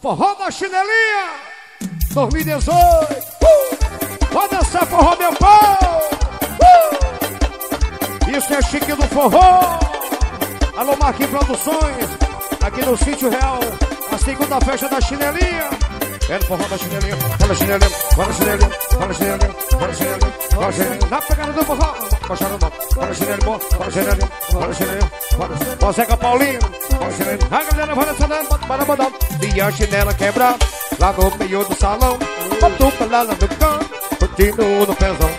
Forró da chinelinha 2018 uh! Pode dançar forró meu pau uh! Isso é chique do forró. Alô Marquinhos Produções Aqui no Sítio Real A segunda festa da chinelinha. É no forró da chinelinha Fala chinelinha, fala chinelinha Fala chinelinha, fala chinelinha chinelinha. Na pegada do forró Fala não, fala chinelinha bom Fala chinelinha, fala chinelinha Fala Zeca Paulinho. Fala chinelinha A galera vai dançando Bota para mandar E a chinela quebra Lá no meio do salão. Botou pra lá no canto Curtindo no pezão.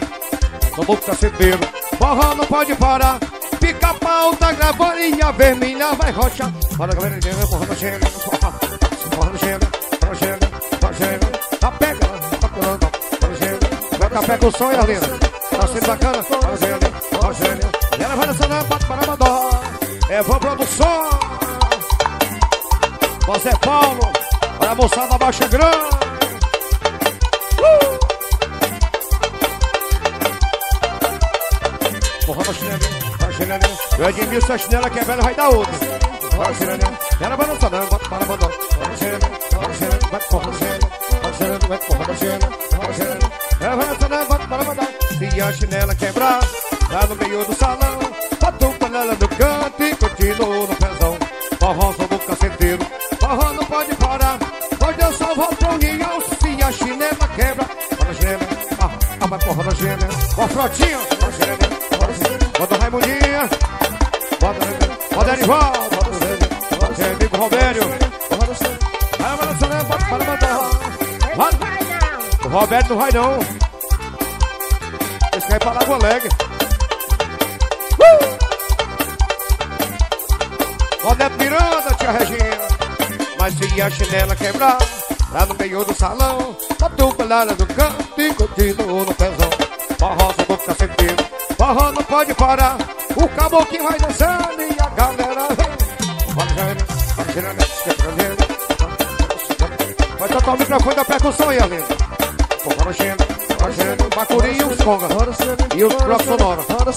No boca cedeiro Forró não pode parar. Pica-pau tá gravando e a vermelha vai rochar. Fala galera, forró da chinelinha Forró da chinelinha Forró da chinelinha Forró da chinelinha Tá pega, tá pegando Forró da chinelinha Vai café com som e a linda Tá sendo bacana da chinelinha E ela vai dançando Bate para mandar É Van Produção. José Paulo. Olha a moçada baixa grande. Uh! Forró da chinelinha Tá chinelinha Eu Edmilson a chinela que é velho vai dar outra da chinelinha Ela vai dançando Bate para chinelinha Forró da chinelinha Vai da chinelinha Vai forró da chinelinha A chinela quebrar Lá no meio do salão Bota o panela no canto E continua no pezão Forró só do caceteiro Forró não pode parar eu só vou pro união Se a chinela quebra Bota a chinela Ah, ah vai forró da chinela Ó frotinha Bota a chinela Bota a chinela Bota Raimundinha Bota Bota Erivaldo Bota Bota amigo Robério vai, bota para mandar Vai O Roberto não vai não pra Lagoa Alegre. Uh! Rodeto Miranda, tia Regina. Mas se a chinela quebrar Lá no meio do salão Bota pelada do canto e continua no pezão. Forró só do caceteiro Forró não pode parar. O caboclinho vai dançando e a galera vem. Bora, Jane, esquece Vai tocar o microfone da percussão aí, Aline Bora, Jane, bora, Jane. Bacuri e os conga. E os bora, mandar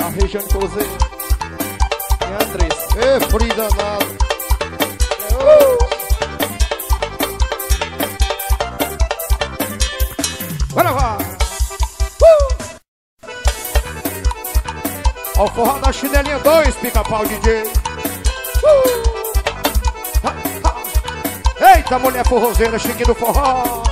A região de Cozê E Andrés. Ê, frio danado Bora, vai. Uh! Ó o forró da chinelinha 2, pica-pau DJ uh! Eita, mulher forrozeira, chique do forró.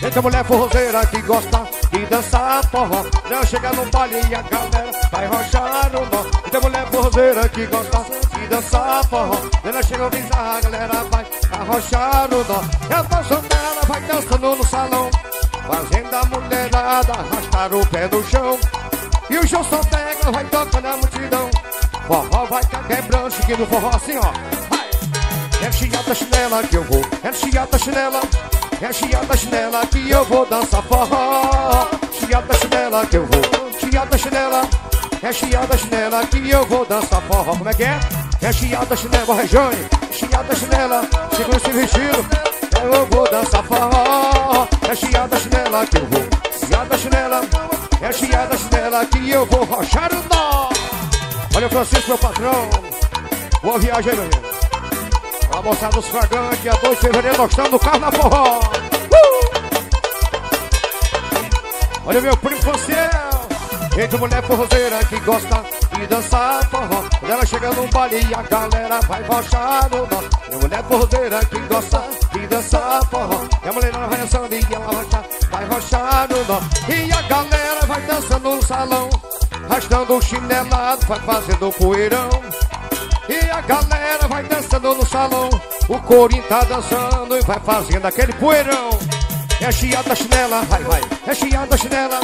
Eita, mulher forrozeira que gosta de dançar forró. Não chega no baile e a galera vai rochar no nó. Eita, mulher forrozeira que gosta de dançar forró. Ela chega a avisar, a galera vai arrochar no nó. E a dela vai dançando no salão Fazendo a mulherada arrastar o pé no chão. E o João Santega vai tocando a multidão. Forró vai quebrando, chique do forró assim ó! É chiata chinela que eu vou, é chiata chinela é chiata chinela que eu vou dançar forró. Chiata chinela que eu vou Chiata chinela É chiata chinela que eu vou dançar forró. Como é que é? É chiata chinela, Rejane Chiata chinela, segura esse vestido Eu vou dançar forró. É chiata chinela que eu vou Chiata chinela É chiata chinela que eu vou rochar o nó. Olha o Francisco, meu patrão. Boa viagem, meu irmão a moçada dos fragantes, dia 2 de fevereiro, nós estamos no carro na forró. Uh! Olha meu primo Fanciel. Gente, mulher forrozeira que gosta de dançar forró. Quando ela chega no baile, a galera vai rochar no nó. Minha mulher forrozeira que gosta de dançar forró. E a mulher vai dançando e ela rocha, vai rochar no nó. E a galera vai dançando no salão. Rastando o chinelado, vai fazendo poeirão. E a galera vai dançando no salão. O corinho tá dançando e vai fazendo aquele poeirão. É chiada chinela, vai, vai. É chiada chinela,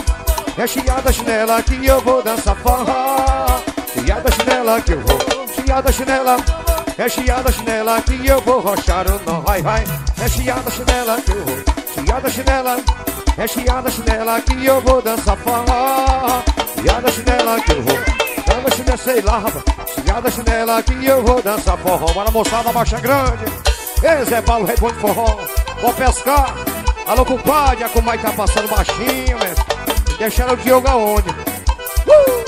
é chiada chinela Que eu vou dançar forró. Chiada chinela que eu vou Chiada chinela, é chiada chinela Que eu vou rochar o nó, vai, vai. É chiada chinela que eu vou Chiada chinela, é chiada chinela Que eu vou dançar forró. Chiada chinela que eu vou. Dando chinela, sei lá, rapaz Chegada chinela que eu vou dançar forró Bora moçada, marcha grande Ei, Zé Paulo, repõe forró Vou pescar Alô, compadre, a comai tá passando baixinho, mestre Deixaram o Diogo aonde? Uh!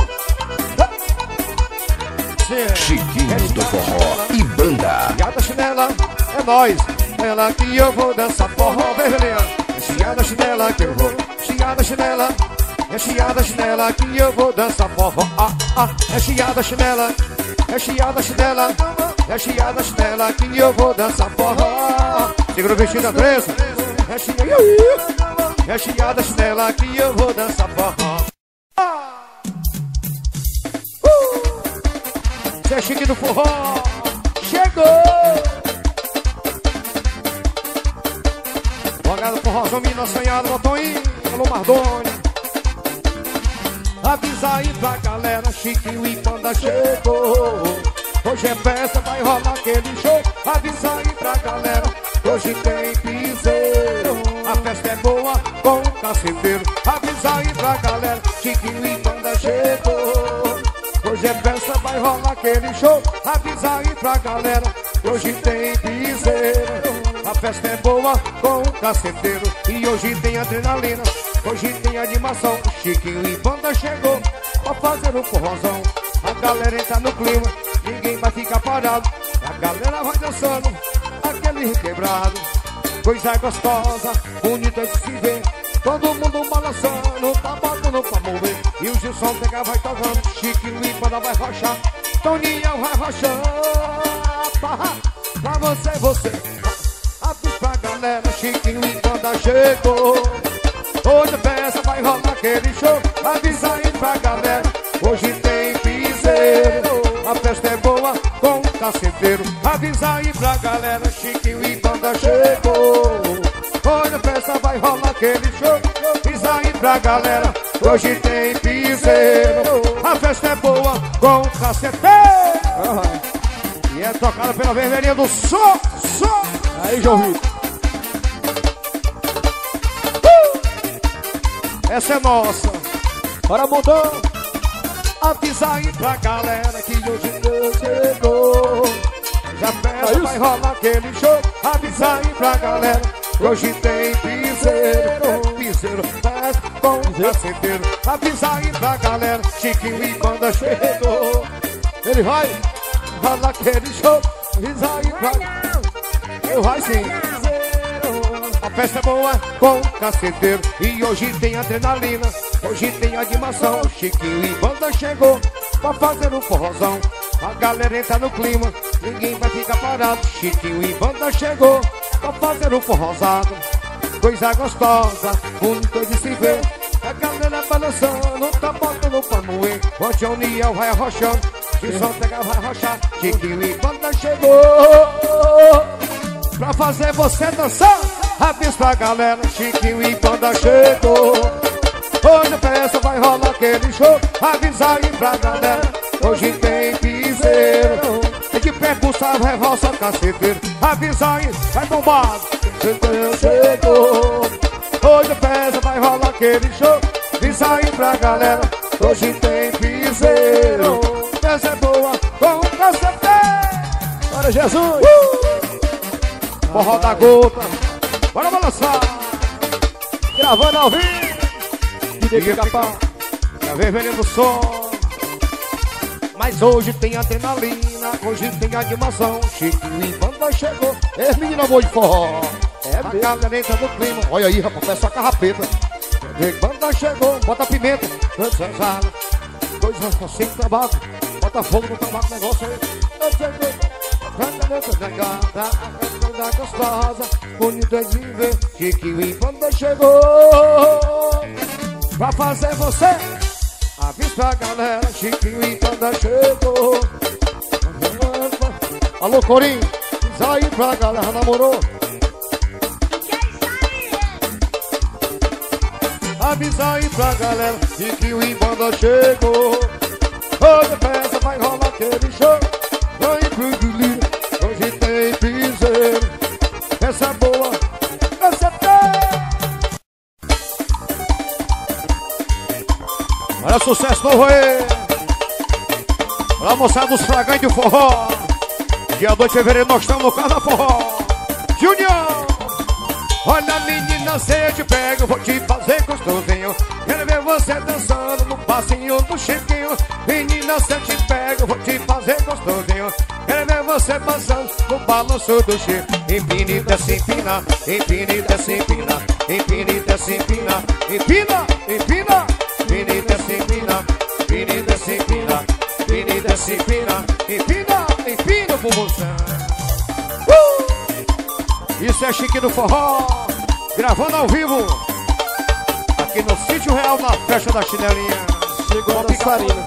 Chiquinho do forró e banda. Chiada chinela, é nós. Ela que eu vou dançar forró. É chiada chinela que eu vou. Chiada chinela. É chiada chinela que eu vou dançar forró. Ah, ah, é chiada chinela. É chiada chinela. É chiada chinela que eu vou dançar forró. Segura o vestido, Andressa. É chiada. É chiada chinela que eu vou dançar forró. Ah! Uh! É chique do forró. Chegou! Bogado forrozão, mina assanhada, botoinho, alô Mardoni. Avisa aí pra galera, Chiquinho e Panda chegou. Hoje é festa, vai rolar aquele show. Avisa aí pra galera, hoje tem piseiro. A festa é boa com o caceteiro. Avisa aí pra galera, Chiquinho e Panda chegou. Hoje é festa, vai rolar aquele show. Avisa aí pra galera, hoje tem piseiro. A festa é boa com o caceteiro. E hoje tem adrenalina. Hoje tem animação, Chiquinho e banda chegou pra fazer o forrozão. A galera entra no clima, ninguém vai ficar parado. A galera vai dançando, aquele quebrado. Coisa gostosa, bonita de se ver. Todo mundo balançando, tá batendo pra mover. E o Gilson pega vai tocando, Chiquinho e banda vai rochar. Toninho vai rochar. Pra você, você. Abre pra galera, Chiquinho e banda chegou. Hoje a peça vai rolar aquele show. Avisa aí pra galera. Hoje tem piseiro. A festa é boa com o caceteiro. Avisa aí pra galera Chiquinho e banda chegou. Hoje a festa vai rolar aquele show. Avisa aí pra galera Hoje tem piseiro. A festa é boa com o caceteiro E é tocada pela vermelhinha do som, som. Aí, João Vitor. Essa é nossa. Bora, montão. Avisa aí pra galera que hoje Deus chegou. Já festa vai rolar aquele show. Avisa aí pra galera que hoje tem piseiro. Piseiro, festa com caceteiro. Avisa aí pra galera, Chiquinho e banda chegou. Ele vai rolar aquele show. Avisa aí pra Eu vai sim. Festa é boa com caceteiro. E hoje tem adrenalina Hoje tem animação. Chiquinho e banda chegou Pra fazer um forrozão. A galera entra no clima Ninguém vai ficar parado. Chiquinho e banda chegou Pra fazer um forrozado. Coisa gostosa Bonito de se ver A galera balançando Tá botando pra moer. O Johnny vai arrochando Se pegar vai arrochar. Chiquinho e banda chegou Pra fazer você dançar Avisa pra galera, Chiquinho e banda chegou. Hoje a festa vai rolar aquele show. Avisa aí pra galera, hoje tem piseiro. É de percussão, revolsa, caceteiro Avisa aí, vai bombar Chiquinho chegou. Hoje a festa vai rolar aquele show. Avisa aí pra galera, hoje tem piseiro. Festa é boa com caceteiro Bora, Jesus. Forró da gota Bora balançar. Gravando ao vivo. DJ Diga Pica-Pau. Tá vermelho do som Mas hoje tem adrenalina Hoje tem animação. Chiquinho e banda chegou. Esse menino amor de forró. É A mesmo. galera no clima. Olha aí, rapaz, parece uma carrapeta. E banda chegou. Bota pimenta. Cesado Coisa assim, tabaco Bota fogo no tabaco, negócio aí Eu chego Coisa gostosa Bonita de ver Chiquinho e banda chegou. Pra fazer você Avisa pra galera Chiquinho e banda chegou. Alô, Corinho Diz aí pra galera, namorou? Avisa aí pra galera Chiquinho e banda chegou. Hoje a festa vai rolar aquele show Vai pro delírio Hoje tem piseiro. Essa boa Essa tem Olha sucesso novo aí. Olha a moçada dos fragantes do forró. Dia 2 de fevereiro nós estamos no Casa Forró. Junior! Olha menina, se eu te pego, vou te fazer gostosinho. Quero ver você dançando no passinho do Chiquinho Menina, se eu te pego, vou te fazer gostosinho. Quero ver você dançando no balanço do Chico. Empina e desce, empina, empina e desce, empina Empina e desce, empina, empina, empina. Empina e desce, empina, empina e desce, empina Empina e desce, empina, empina, empina o bumbuzão isso é chique do forró, gravando ao vivo, aqui no Sítio Real, na festa da chinelinha. A dançarina.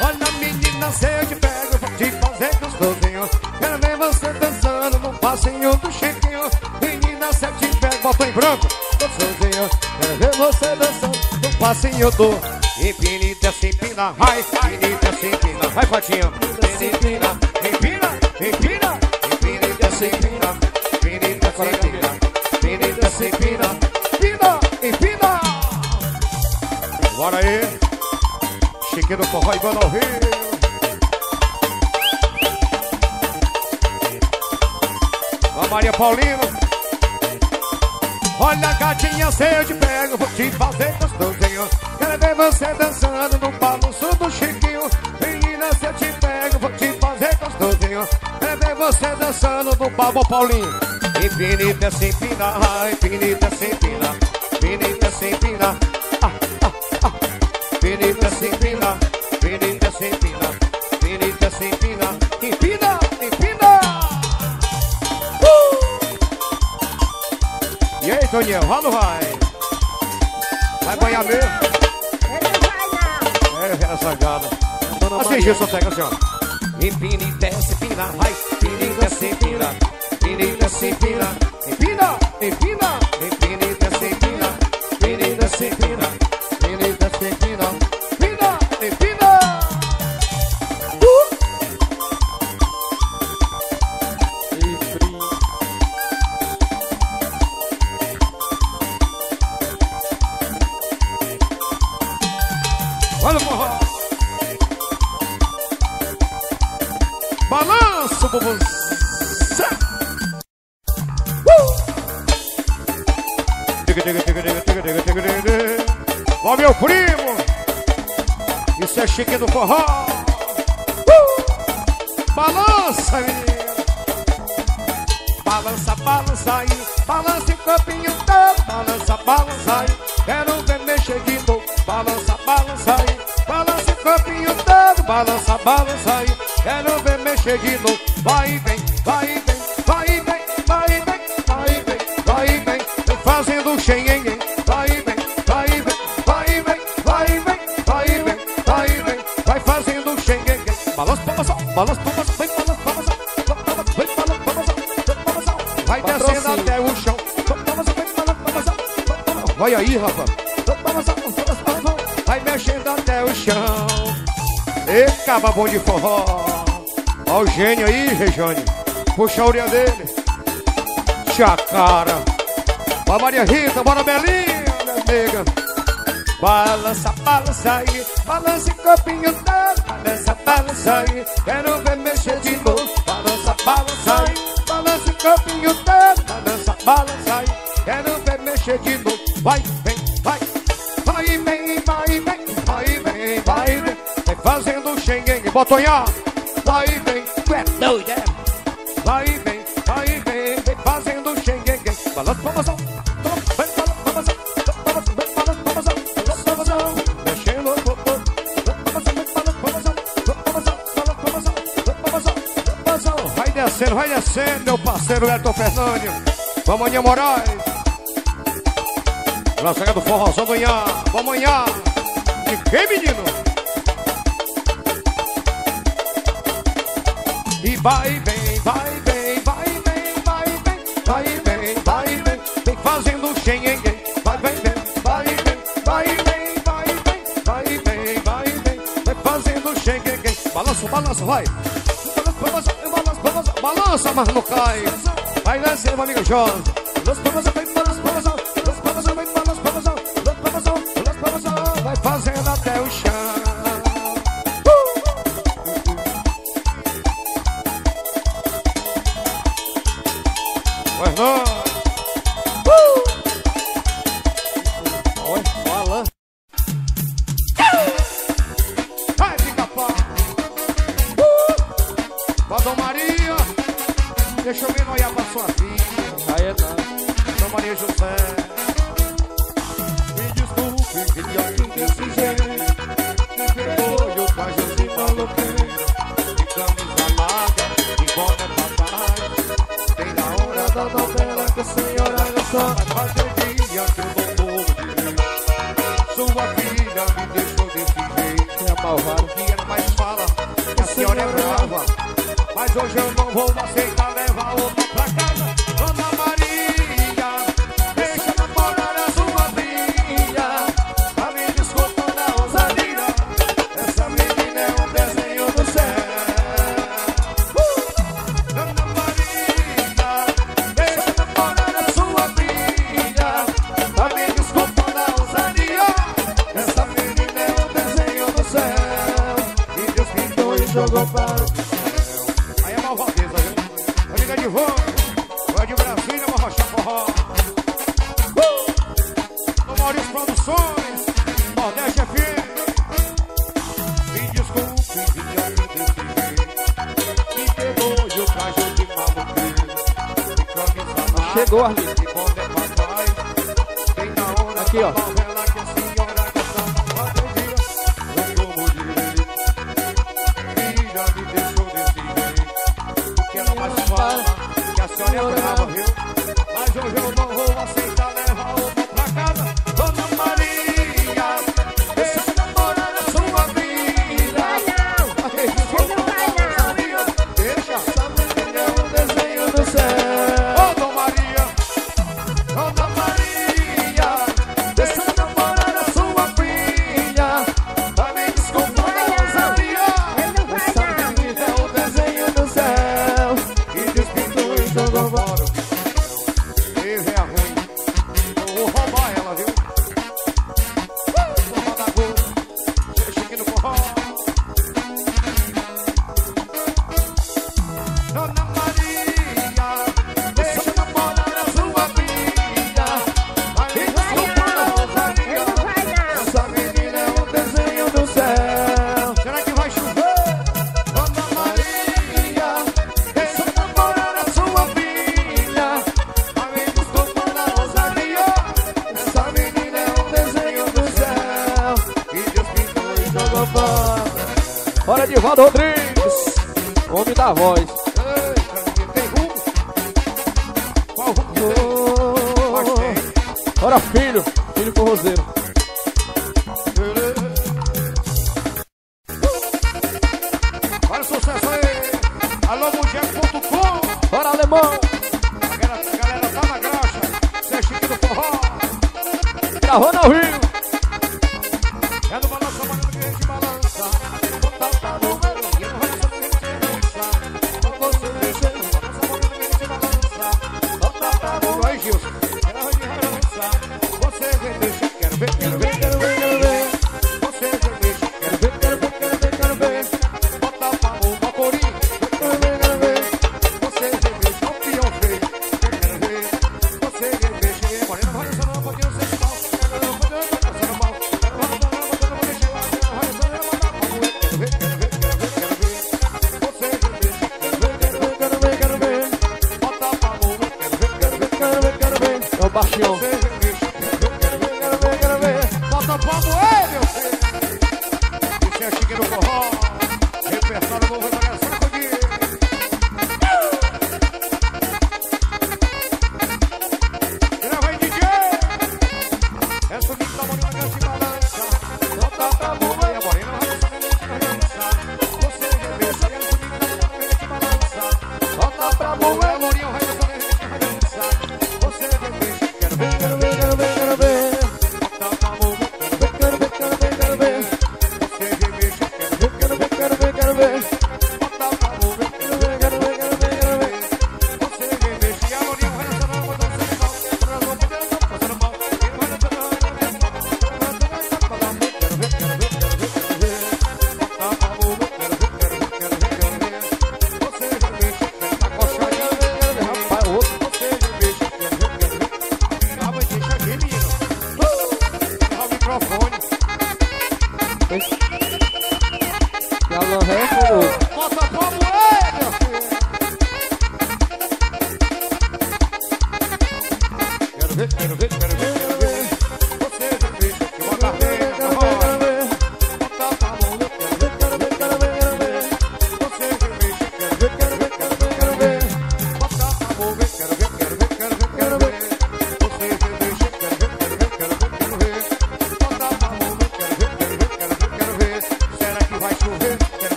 Olha menina, se eu te pego, vou te fazer gostosinho. Quero ver você dançando no passinho do chiquinho. Menina, se eu te pego, botou em branco, gostosinho. Quero ver você dançando no passinho do... Empina e desce, empina, vai, empina e desce, empina, vai, Patinho. Empina, Chiquinho do forró banda ao Rio. A Maria Paulino. Olha gatinha, se eu te pego, vou te fazer gostosinho. Quero ver você dançando no balanço do Chiquinho. Menina, se eu te pego, vou te fazer gostosinho. Quero ver você dançando no babo Paulinho. Infinita se empina, infinita se empina Infinita se empina Aí, Toninho, vai não vai? Banhar mesmo? Ele não vai É, Vera Sagada. Assim, Gilson, pega assim, ó. Empina e desce, empina, vai. Ó o gênio aí, Rejane. Puxa a orelha dele. Chacara. Ó Maria Rita, bora Belinha, nega. Balança, balança aí, balança em copinho todo, balança, balança aí, quero ver mexer de novo, balança, balança aí, balança em copinho todo, balança, balança aí, quero ver mexer de novo, vai, vem, Botonhó, vai e vem, tu é doida. Vai e vem, vai e vem, vem fazendo xenguengue. Balança, babazão, balança, babazão. Vai descendo, vai descendo, meu parceiro Elton Fernandes. Vamos, Aninha Moraes. Nossa, é do forrozão do Inhá. Vamos, Inhá. De quem, menino? Vai, vem, vai, vem, vai, vem, vai, vem, vai, vem, vai, vem, vem fazendo xenhenhen, vai, vem, vem, vai, vem, vai, vem, vai, vem, vai, vem, vai, vem, vem fazendo xenhenhen, balança, balança, vai, balança, balança, balança, balança, mas não cai, vai descer, meu amigo Jorge, balança, balança, vem, Aí é malvadeza, de vai de Brasília, Maurício Produções, Nordeste Me desculpe, desculpe. Me pegou de. Chegou, amigo. Aqui, ó. 너무서 러.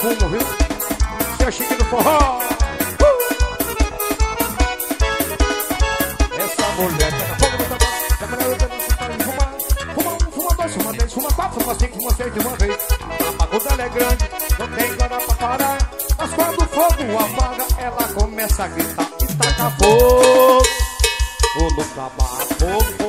fumo, viu? Seu é chique do forró. Uh! Essa mulher pega fogo no tabaco, pega na outra, não se para fumar. Fuma um, fuma dois, fuma três, fuma quatro, fuma cinco, fuma seis de uma vez. A bagunça é grande, não tem hora pra parar. Mas quando o fogo apaga, ela começa a gritar e taca fogo. O no tabaco, fogo.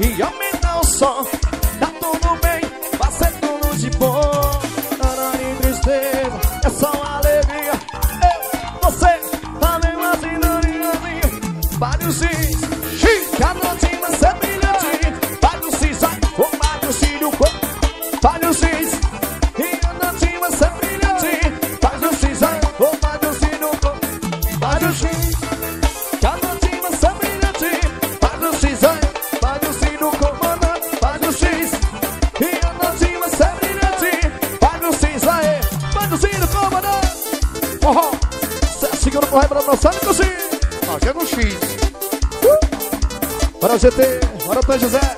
E homem não só GT, bora pra José.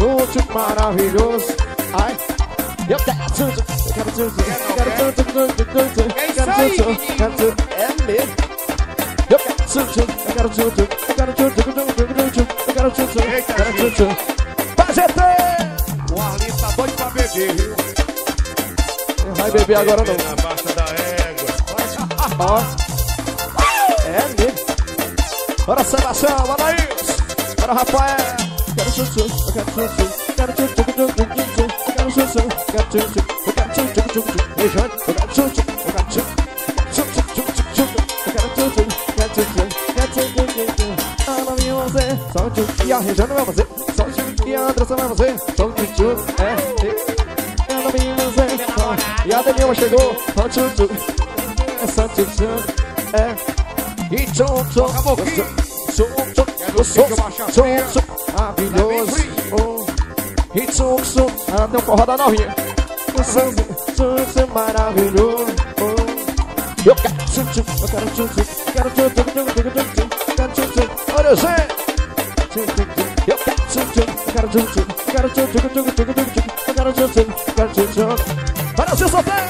tudo maravilhoso. Ai, eu quero tudo, quero tudo, quero tudo, tudo, tudo, quero tudo, quero tudo, é mesmo. Eu quero tudo, eu quero tudo, eu quero tudo, eu quero tudo, eu quero tudo. Vai, GT! O Arlindo tá doido pra beber, viu? Não vai beber agora não. Na baixa da égua. Ó. É mesmo. Bora, Sebastião, bora aí. Bora, Rafael. Quero chuchu, eu quero chuchu. Quero chuchu, chuchu, chuchu, chuchu. Eu quero chuchu, eu quero chuchu. Eu quero chuchu, chuchu, chuchu. Beijante, eu quero chuchu, eu quero chuchu. Chuchu, chuchu, chuchu. Eu quero chuchu, eu quero chuchu. Quero chuchu, chuchu. A novinha vai você, só o chuchu. E a Rejane vai fazer, só o chuchu. E a Andressa vai fazer, só o chuchu. É, é. A novinha vai fazer, só E a Daniela chegou, só o chuchu. É só o chuchu. É. E tchum, tchum, Acabou aqui. tchum, tchum, no tchum, pique, baixa tchum, fria. tchum, maravilhoso. É bem Oh. E tchum, tchum, até o forró da novinha. Tchum, tchum, tchum, maravilhoso. Oh. Eu quero tchum, eu quero tchum, quero tchum, quero tchum. Olha, tchum. Eu quero tchum, eu quero tchum, quero eu quero tchum, quero tchum, tchum. Olha, seu solteiro.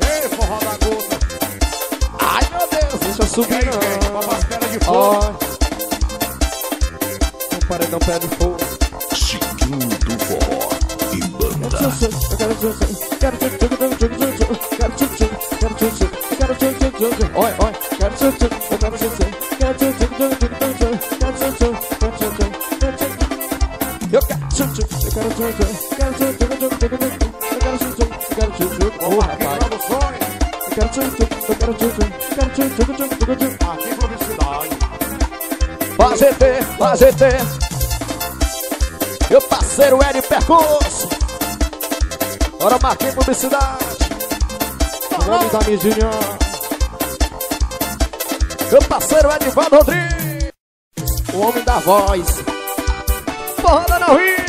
Ei, forró da gota. Ai, meu Deus, deixa eu subir, não. com as pernas de fogo. Um paredão pé de fogo. Do Forró e Banda. Eu quero Ed Percurso. Bora marquei publicidade. O nome da Mijinha. Meu parceiro Edivaldo Rodrigues. O homem da voz. Porra da Rio.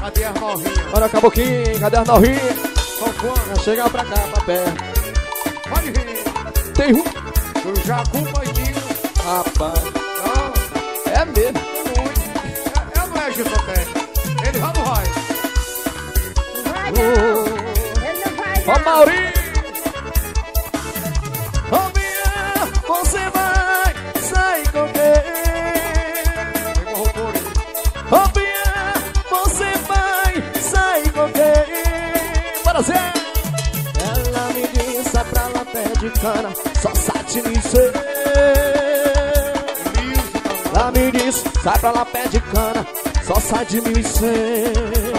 Cadê as novinhas? Olha, Caboquinho, cadê as novinhas? Vai chegar pra cá, pra perto. Pode vir. Tem um. Do Jacu Maidinho. Rapaz, Não, é mesmo. Ó, não. Maurinho. Ô, minha, você vai sair com quem? Ô, minha, você vai sair com quem? Bora, Zé! Ela me disse sai pra lá pé de cana, só ser. Ela me disse, sai pra lá pé de cana, só sai de mim ser.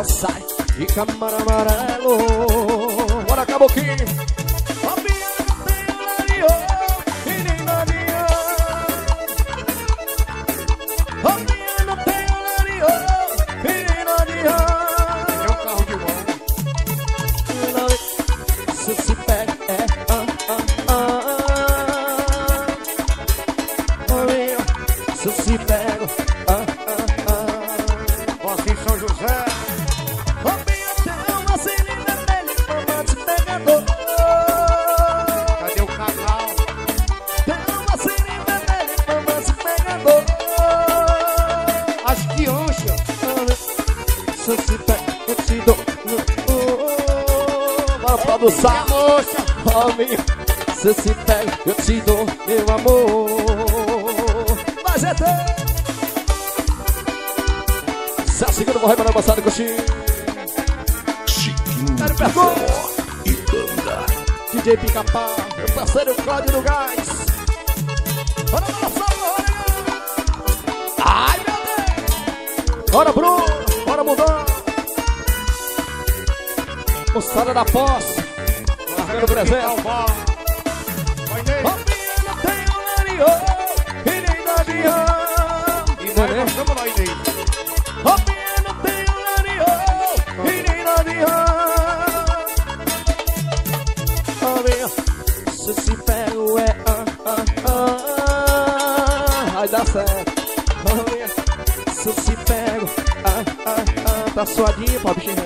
Essa sai de camara amarelo. Bora, caboquinho. Minha, se se pega, eu te dou, meu amor. Vai, GT! Celso Segundo, vou reparar passado com o Chico. Chiquinho e Banda. DJ Pica-Pau, meu parceiro Cláudio do Gás. Bora, bora, bora, bora. Ai, meu Deus! Bora, Bruno! Bora, mudar! Moçada da posse, marcando presente. Um e. E um e se se pega, é, ah, ah, ah, vai dar certo. Se se pega, ah, ah, ah, tá suadinho, pô, bichinho.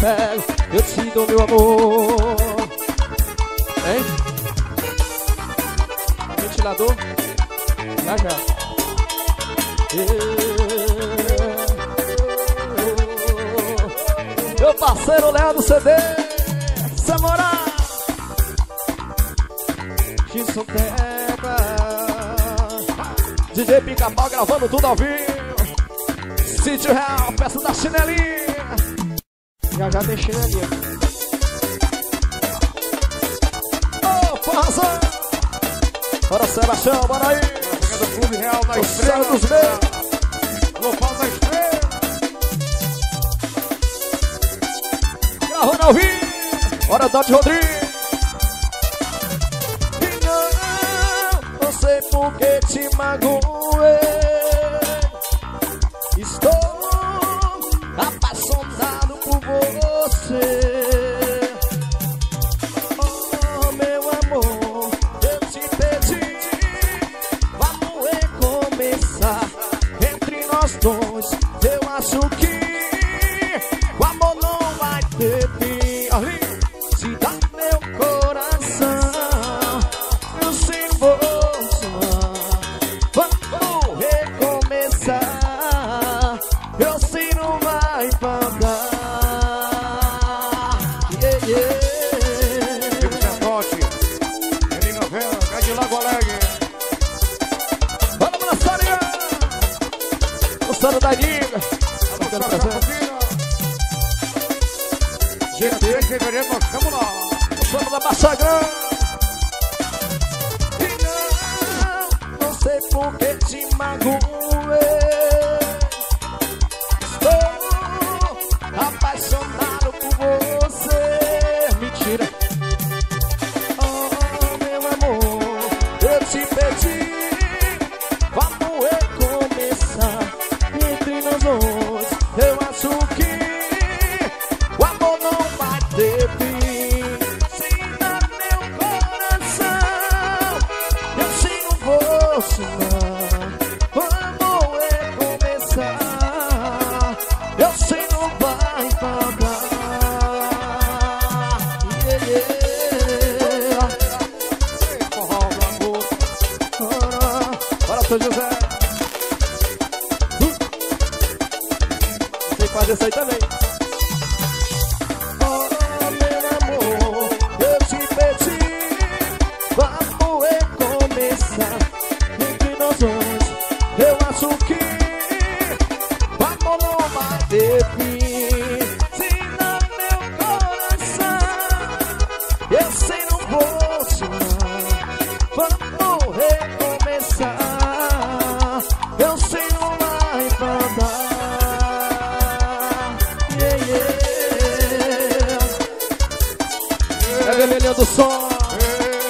pego, eu te dou meu amor. Hein? Ventilador? Já já. É. Meu parceiro Léo do CD, Samora. Isso pega. DJ Pica-Pau gravando tudo ao vivo. Sítio Real, peça da chinelinha. Já já deixei ali. Ô, oh, passa! Bora, Sebastião, bora aí! Chega do Clube Real na estrela dos meus! Alô, Paulo na estrela! Já, Ronaldinho! Bora, Dante Rodrigues! E não, não sei por que te magoei. Estou você.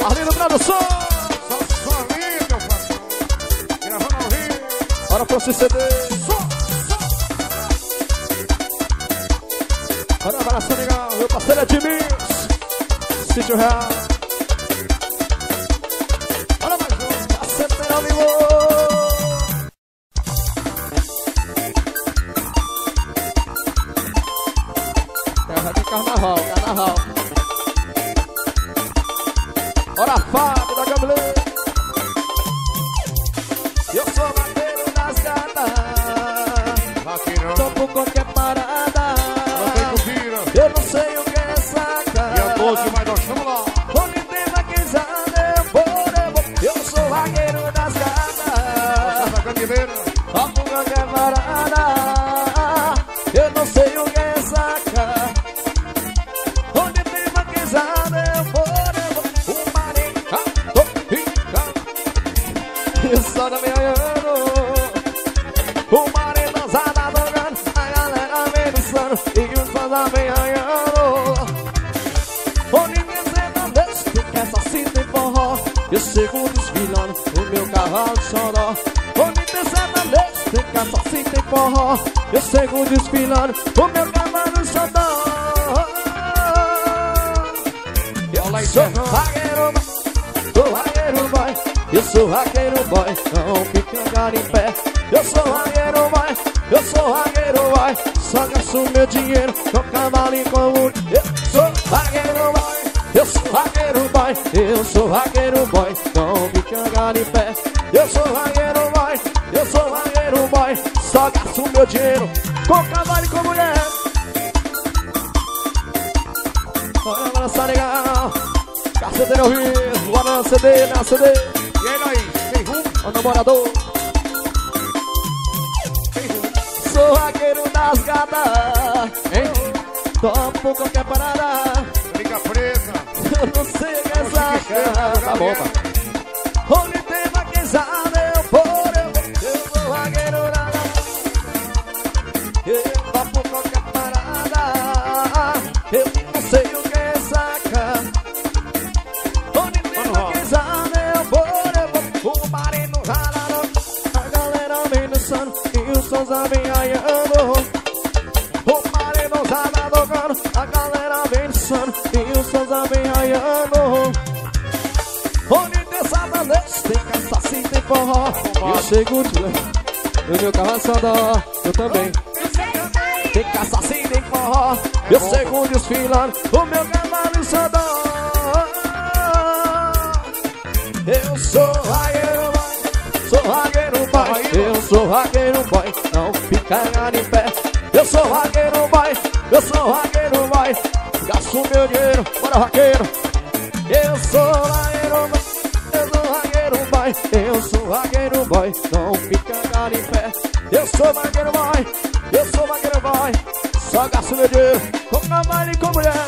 Arlindo Produção. Só, só rir. Gravando ao Rio. Bora pro CCD. Só, só. Bora, abraço legal. Meu parceiro é de mim. Sítio Real. tem forró Eu sigo desfilando O meu Eu sou vagueiro, sou vagueiro, boy Eu sou vagueiro, boy Não fica pé. Eu sou vagueiro, boy, Eu sou vagueiro, boy, Só gasto meu dinheiro Com cavalo comum Eu sou vagueiro, boy eu sou vaqueiro boy, eu sou vaqueiro boy, não me cagar em pé. Eu sou vaqueiro só gasto meu dinheiro com cavalo e com mulher. Olha a balança legal Cacete no rio, bora na CD, na CD E é aí nós, tem rumo? O namorador. Sou raqueiro das gatas Topo qualquer parada. Fica presa. Eu não sei o é essa Tá bom, tá. forró. Né? Eu chego de leve, no meu carro é sandó, eu também. Tem caça sem tem forró, eu chego desfilando, o meu cavalo sandó. Eu sou ragueiro boy, sou ragueiro boy, eu sou ragueiro boy, não fica em pé. Eu sou ragueiro boy, eu sou ragueiro boy, gasto meu dinheiro, bora ragueiro. Eu sou ragueiro vagueiro boy, não fica andado em pé. Eu sou vagueiro boy, eu sou vagueiro boy, só gasto meu dinheiro, com na e com mulher.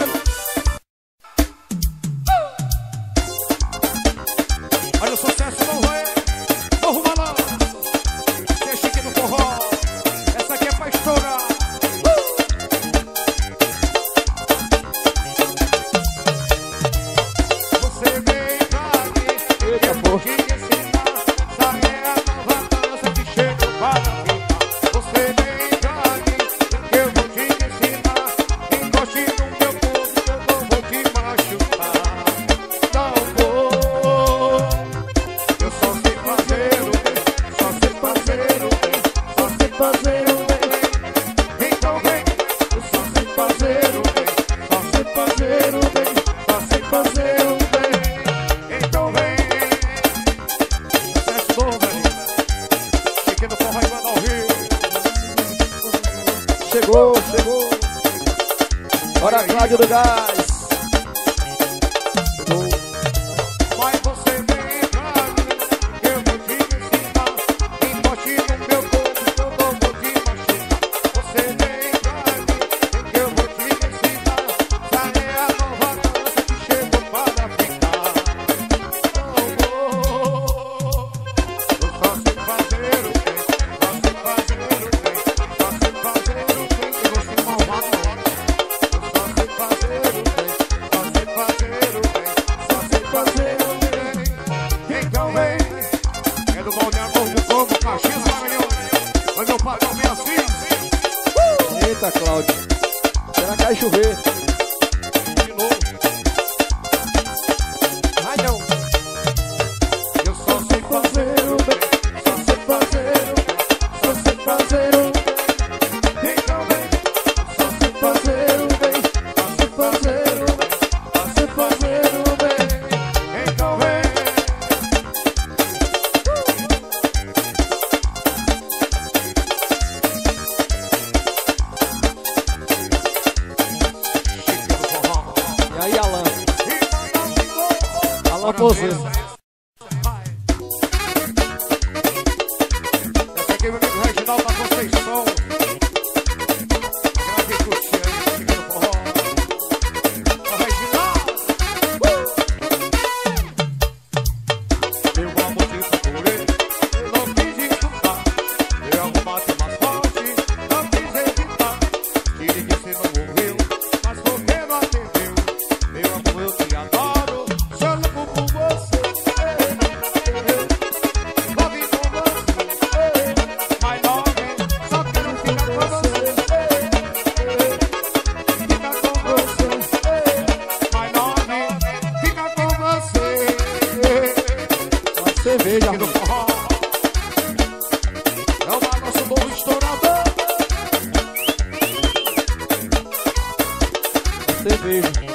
Cerveja.